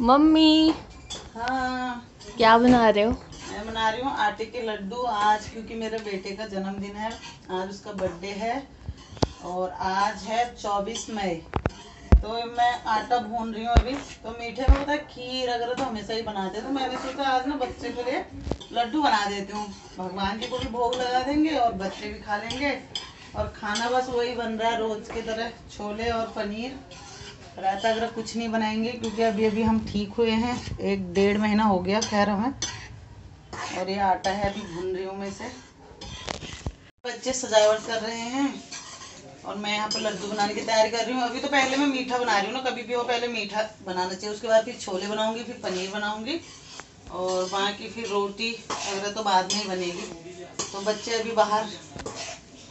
Mummy. हाँ। क्या बना रहे हो? मैं बना रही हूँ आटे के लड्डू आज क्योंकि मेरे बेटे का जन्मदिन है। आज उसका बर्थडे है। और आज है 24 मई। तो मैं आटा भून रही हूँ अभी। तो मीठे में पता है खीर अगर तो हमेशा ही बनाते हैं। तो मैंने सोचा आज ना बच्चे के लिए लड्डू बना देती हूँ। भगवान जी को भी भोग लगा देंगे और बच्चे भी खा लेंगे। और खाना बस वही बन रहा है रोज की तरह छोले और पनीर। रायता अगर कुछ नहीं बनाएँगे, क्योंकि अभी अभी हम ठीक हुए हैं। एक डेढ़ महीना हो गया, खैर हमें। और ये आटा है अभी भून रही हूँ मैं इसे। बच्चे सजावट कर रहे हैं। और मैं यहाँ पर लड्डू बनाने की तैयारी कर रही हूँ। अभी तो पहले मैं मीठा बना रही हूँ ना, कभी भी वो पहले मीठा बनाना चाहिए। उसके बाद फिर छोले बनाऊँगी, फिर पनीर बनाऊँगी। और वहाँ की फिर रोटी, वगैरह तो बाद में ही बनेगी। तो बच्चे अभी बाहर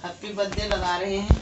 हैप्पी बर्थडे लगा रहे हैं।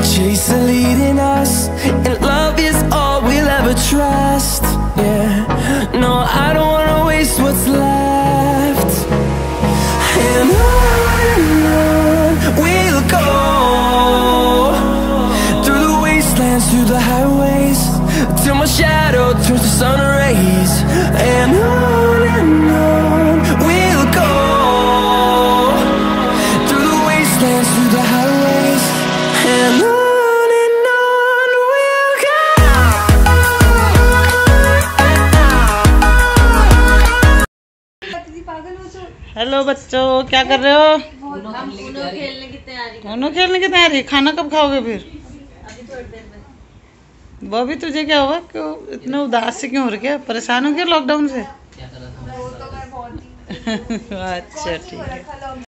We chase are leading us, and love is all we'll ever trust. Yeah, hello बच्चों क्या कर रहे हो? दोनों खेलने की तैयारी खाना कब खाओगे फिर? वो भी तुझे क्या हुआ? क्यों इतने उदास से क्यों हो रखे? परेशान हो गया लॉकडाउन से? अच्छा ठीक है।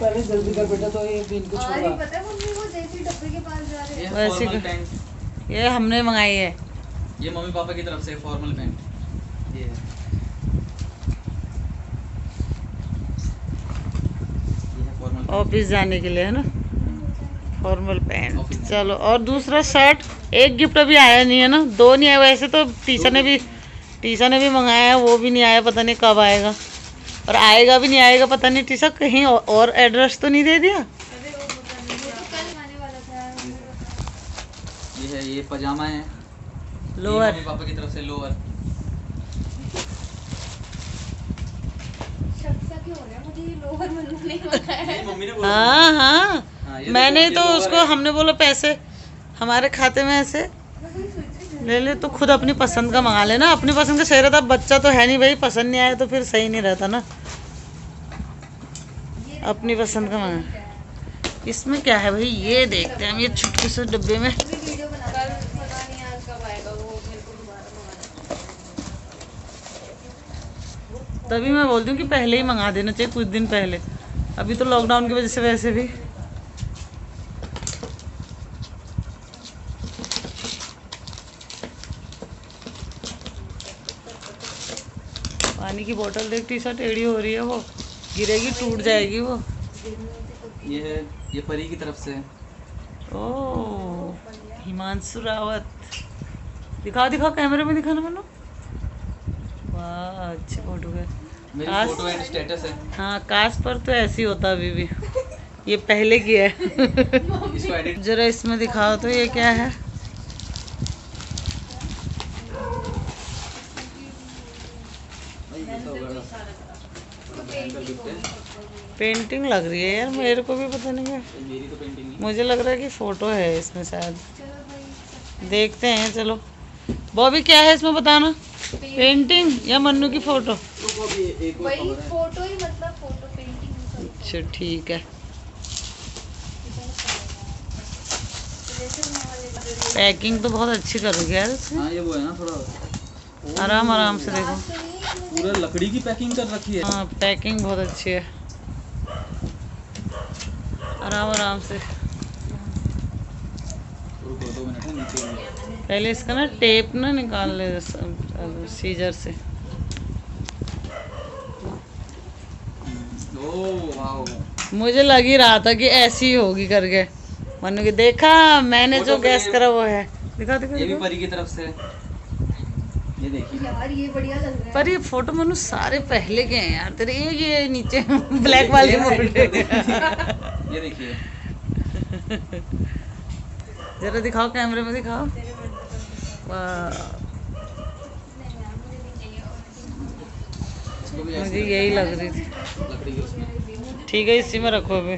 पहले जल्दी कर बेटा तो ये इनको आ रही पता है मम्मी वो जैसी डब्बे के पास जा रहे हैं। वैसे पैंट ये हमने मंगाई है। ये मम्मी पापा की तरफ़ से फॉर्मल पैंट ये ये फॉर्मल पैंट। ऑफ़िस जाने के लिए है ना? फॉर्मल पैंट चलो और दूसरा शर्ट एक गिफ्ट अभी आया नहीं है ना? दो नहीं आया वैसे तो टीचर ने भी टीचर ने भी मंगाया है वो भी नहीं आया पता नहीं कब आएगा। और आएगा भी नहीं आएगा पता नहीं टीचर कहीं और, एड्रेस तो नहीं दे दिया? ये है ये पजामा है। लोअर मम्मी पापा की तरफ़ से लोअर हो रहा है है। हाँ हाँ हाँ, मैंने तो उसको हमने बोला पैसे हमारे खाते में ऐसे। ले ले तो खुद अपनी पसंद का मंगा लेना। अपनी पसंद का सही रहता बच्चा तो है नहीं भाई, पसंद नहीं आया तो फिर सही नहीं रहता ना। अपनी पसंद का मंगा। इसमें क्या है भाई? ये देखते हैं हम, ये छुटके से डब्बे में। तभी मैं बोलती हूँ कि पहले ही मंगा देना चाहिए, कुछ दिन पहले। अभी तो लॉकडाउन की वजह से वैसे भी। पानी की बोतल देख टी शर्ट टेढ़ी हो रही है वो। गिरेगी टूट जाएगी वो। ये है ये परी की तरफ़ से। ओ हिमांशु रावत। दिखाओ दिखाओ कैमरे में दिखाना मनो। वाह अच्छी फ़ोटो है। फ़ोटो एंड स्टेटस है हाँ। काश पर तो ऐसी होता अभी भी। ये पहले की है। जरा इसमें दिखाओ तो ये क्या है। पेंटिंग लग रही है यार मेरे को भी पता नहीं है। तो मुझे लग रहा है कि फ़ोटो है इसमें शायद। देखते हैं चलो। बॉबी क्या है इसमें बताना? पेंटिंग या मन्नू की फ़ोटो फ़ोटो ही। मतलब फ़ोटो पेंटिंग अच्छा ठीक है। पैकिंग तो बहुत अच्छी करोगे यार इसमें। हाँ ये वो है ना आराम आराम से देखो। पूरा लकड़ी की पैकिंग कर रखी है। हाँ पैकिंग बहुत अच्छी है। आराम आराम से। पहले इसका ना टेप ना निकाल ले सीजर से। ओ मुझे लग ही रहा था कि ऐसी ही होगी करके। मनु की देखा मैंने जो गैस करा वो है। दिखा दिखा ये भी परी की तरफ़ से। ये देखिए। यार ये बढ़िया लग रहा है। पर ये फ़ोटो मनु सारे पहले के हैं यार तेरे ये ये नीचे ब्लैक वाली ये देखिए। जरा दिखाओ कैमरे में दिखाओ। मुझे यही लग रही थी। ठीक है इसी में रखो अभी।